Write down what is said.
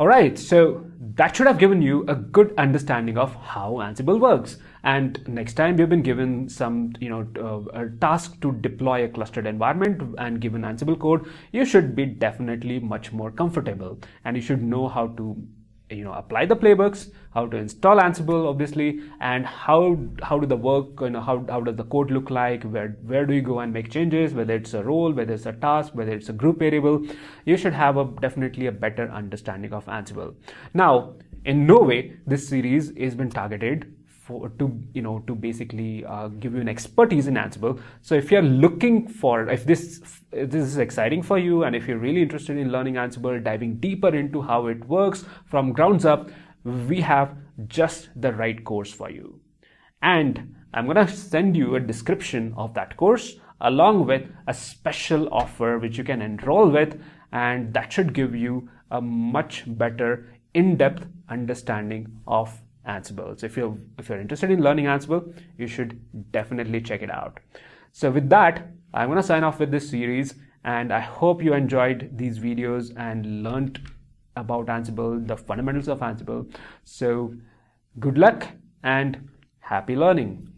All right, so that should have given you a good understanding of how Ansible works. And next time you've been given some, you know, uh, a task to deploy a clustered environment and given Ansible code, you should be definitely much more comfortable and you should know how to you know apply the playbooks how to install ansible obviously and how how do the work you know how, how does the code look like where where do you go and make changes whether it's a role whether it's a task whether it's a group variable you should have a definitely a better understanding of ansible. Now in no way this series is been targeted for to you know to basically uh, give you an expertise in Ansible. So if you're looking for if this if this is exciting for you and if you're really interested in learning Ansible, diving deeper into how it works from grounds up, we have just the right course for you. And I'm gonna send you a description of that course along with a special offer which you can enroll with and that should give you a much better in-depth understanding of Ansible. So if you're if you're interested in learning Ansible, you should definitely check it out. So with that, I'm gonna sign off with this series, and I hope you enjoyed these videos and learned about Ansible, the fundamentals of Ansible. So good luck and happy learning.